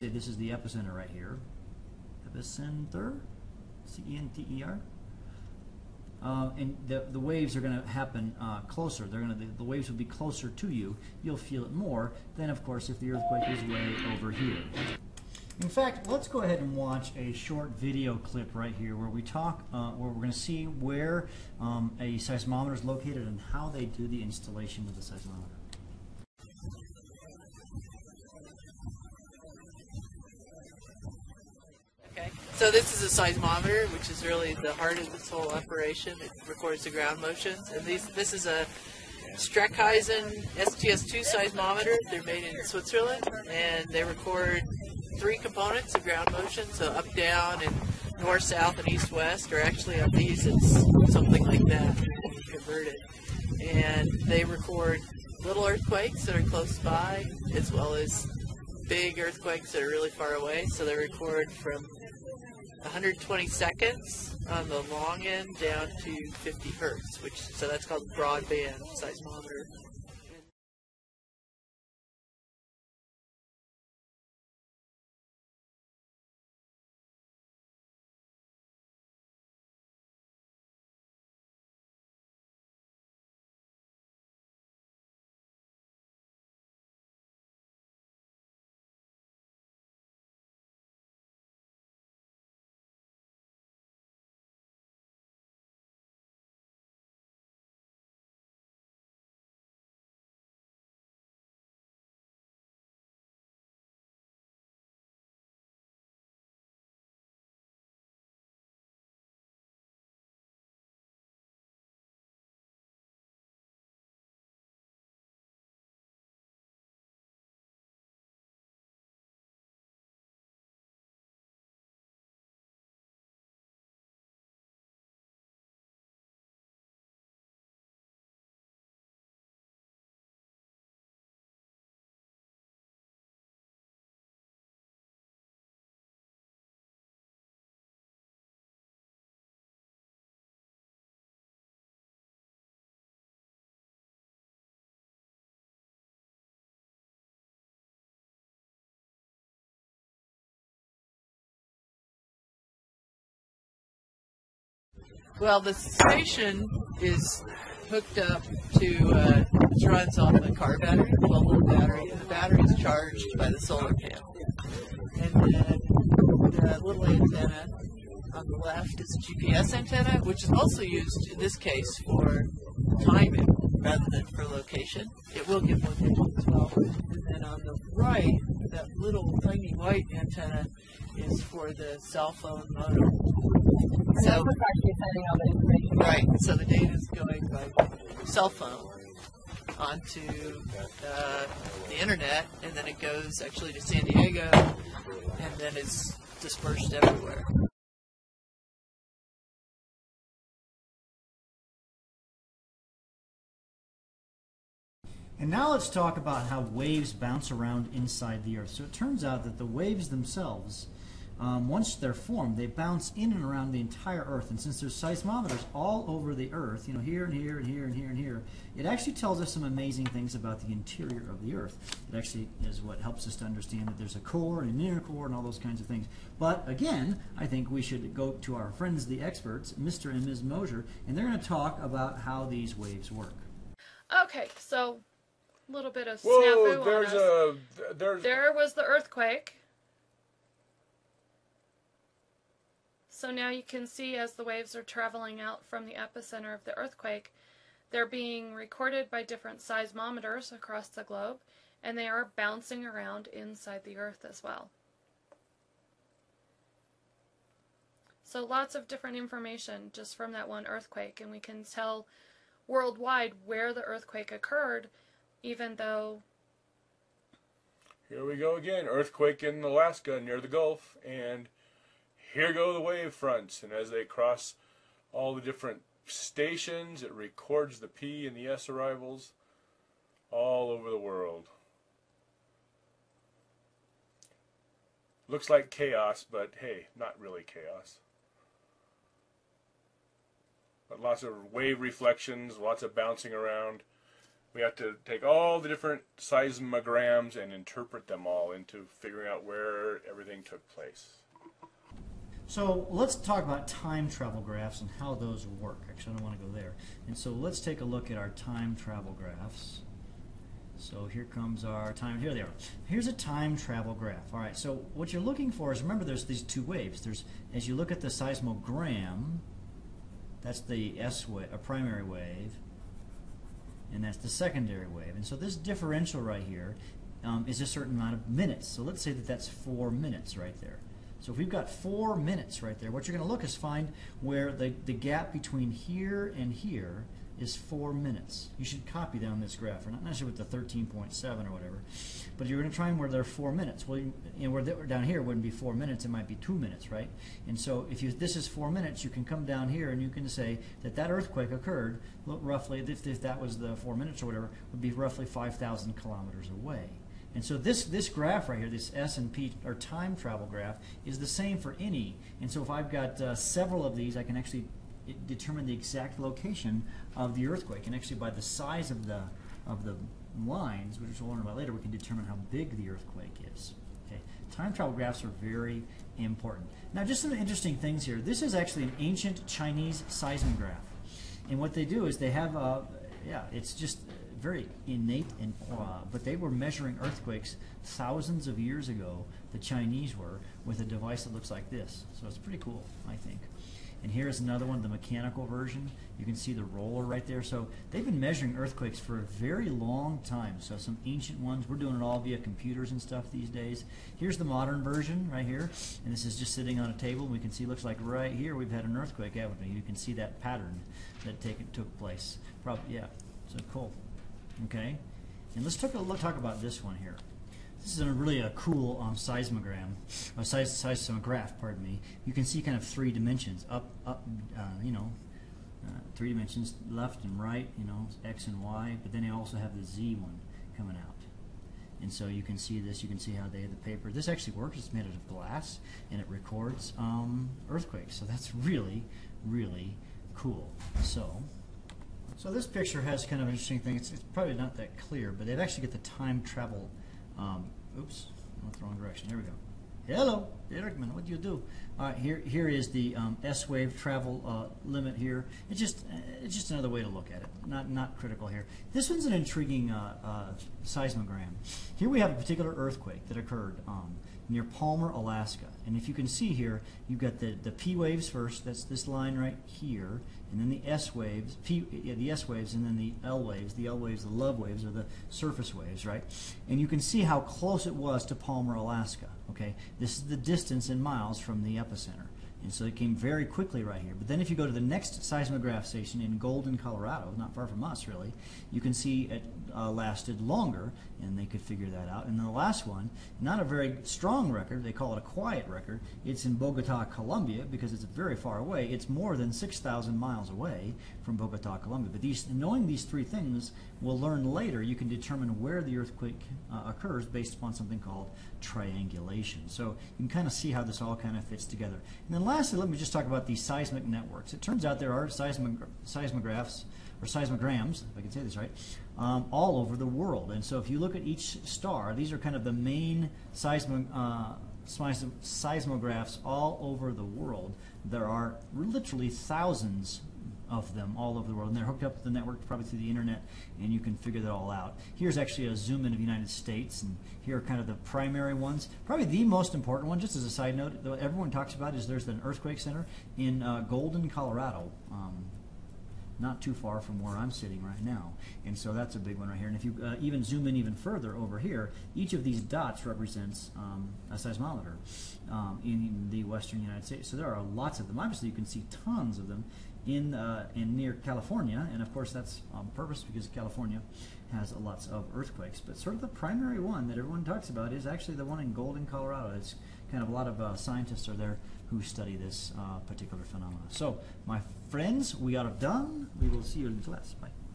this is the epicenter right here. Epicenter, C-E-N-T-E-R. Uh, and the, the waves are going to happen uh, closer. They're going to the, the waves will be closer to you. You'll feel it more than, of course, if the earthquake is way over here. In fact, let's go ahead and watch a short video clip right here where we talk, uh, where we're going to see where um, a seismometer is located and how they do the installation of the seismometer. So this is a seismometer, which is really the heart of this whole operation. It records the ground motions, and these this is a Streckeisen STS2 seismometer. They're made in Switzerland, and they record three components of ground motion, so up, down, and north, south, and east, west. Or actually, on these, it's something like that converted. And they record little earthquakes that are close by, as well as big earthquakes that are really far away. So they record from 120 seconds on the long end down to 50 hertz, which so that's called broadband seismometer. Well, the station is hooked up to, uh, runs off a car battery, 12 volt battery, and the battery is charged by the solar panel. And then the little antenna on the left is a GPS antenna, which is also used in this case for timing rather than for location. It will give location as well. And then on the right, that little tiny white antenna is for the cell phone modem. So, actually sending out the information. right, so the data is going by cell phone onto uh, the internet, and then it goes actually to San Diego, and then is dispersed everywhere. And now let's talk about how waves bounce around inside the Earth. So it turns out that the waves themselves, um, once they're formed, they bounce in and around the entire Earth. And since there's seismometers all over the Earth, you know, here and here and here and here and here, it actually tells us some amazing things about the interior of the Earth. It actually is what helps us to understand that there's a core and an inner core and all those kinds of things. But again, I think we should go to our friends, the experts, Mr. and Ms. Mosier, and they're going to talk about how these waves work. Okay, so a little bit of Whoa, there's on us. a there's There was the earthquake. So now you can see as the waves are traveling out from the epicenter of the earthquake, they're being recorded by different seismometers across the globe, and they are bouncing around inside the earth as well. So lots of different information just from that one earthquake, and we can tell worldwide where the earthquake occurred, even though here we go again. Earthquake in Alaska near the Gulf, and here go the wave fronts. And as they cross all the different stations, it records the P and the S arrivals all over the world. Looks like chaos, but hey, not really chaos. But lots of wave reflections, lots of bouncing around. we have to take all the different seismograms and interpret them all into figuring out where everything took place. So let's talk about time travel graphs and how those work. Actually, I don't want to go there. And so let's take a look at our time travel graphs. So here comes our time. Here they are. Here's a time travel graph. All right. So what you're looking for is remember there's these two waves. There's as you look at the seismogram, that's the S wave, a primary wave, and that's the secondary wave. And so this differential right here um, is a certain amount of minutes. So let's say that that's four minutes right there. So if we've got four minutes right there, what you're going to look is find where the, the gap between here and here is four minutes. You should copy down this graph, or not necessarily with the 13.7 or whatever, but you're going to try and where there are four minutes. Well, you, you know, where down here wouldn't be four minutes, it might be two minutes, right? And so if you, this is four minutes, you can come down here and you can say that that earthquake occurred roughly, if, if that was the four minutes or whatever, would be roughly 5,000 kilometers away. And so this, this graph right here, this S and P or time travel graph, is the same for any. And so if I've got uh, several of these, I can actually determine the exact location of the earthquake. And actually, by the size of the of the lines, which we'll learn about later, we can determine how big the earthquake is. Okay, time travel graphs are very important. Now, just some interesting things here. This is actually an ancient Chinese seismograph, and what they do is they have uh, yeah, it's just very innate and uh, but they were measuring earthquakes thousands of years ago the chinese were with a device that looks like this. So it's pretty cool i think and here's another one the mechanical version. You can see the roller right there. So they've been measuring earthquakes for a very long time. So some ancient ones. We're doing it all via computers and stuff these days. Here's the modern version right here. And this is just sitting on a table. We can see looks like right here we've had an earthquake haven't we you can see that pattern that take, took place. Probably yeah. So cool. Okay, and let's talk a look, talk about this one here. This is a really a cool um, seismogram, a seis, seismograph. Pardon me. You can see kind of three dimensions, up, up, uh, you know, uh, three dimensions, left and right, you know, x and y. But then they also have the z one coming out. And so you can see this. You can see how they have the paper. This actually works. It's made out of glass, and it records um, earthquakes. So that's really, really cool. So. So this picture has kind of an interesting thing. It's, it's probably not that clear, but they've actually got the time travel. Um, oops, went the wrong direction. There we go. Hello, Erickman. What do you do? All right, here here is the um, S wave travel uh, limit here. It's just it's just another way to look at it. Not not critical here. This one's an intriguing uh, uh, seismogram. Here we have a particular earthquake that occurred um, near Palmer, Alaska. And if you can see here, you've got the, the P waves first, that's this line right here, and then the S waves, P, yeah, the S waves, and then the L waves. The L waves, the love waves, are the surface waves, right? And you can see how close it was to Palmer, Alaska, okay? This is the distance in miles from the epicenter. And so it came very quickly right here. But then if you go to the next seismograph station in Golden, Colorado, not far from us really, you can see it uh, lasted longer, and they could figure that out. And then the last one, not a very strong record, they call it a quiet record. It's in Bogota, Colombia, because it's very far away. It's more than 6,000 miles away from Bogota, Colombia. But these, knowing these three things, we'll learn later, you can determine where the earthquake uh, occurs based upon something called triangulation. So you can kind of see how this all kind of fits together. And then lastly, let me just talk about these seismic networks. It turns out there are seismic, seismographs, or seismograms, if I can say this right, um, all over the world. And so if you look at each star, these are kind of the main seismo, uh, seismographs all over the world. There are literally thousands of them all over the world, and they're hooked up to the network probably through the internet, and you can figure that all out. Here's actually a zoom in of the United States, and here are kind of the primary ones. Probably the most important one, just as a side note, that everyone talks about is there's an earthquake center in uh, Golden, Colorado. Um, not too far from where I'm sitting right now. And so that's a big one right here. And if you uh, even zoom in even further over here, each of these dots represents um, a seismometer um, in the western United States. So there are lots of them. Obviously, you can see tons of them in, uh, in near California. And of course, that's on purpose because California has a lots of earthquakes. But sort of the primary one that everyone talks about is actually the one in Golden, Colorado. It's kind of a lot of uh, scientists are there who study this uh, particular phenomena. So, my friends, we are done. We will see you in class. Bye.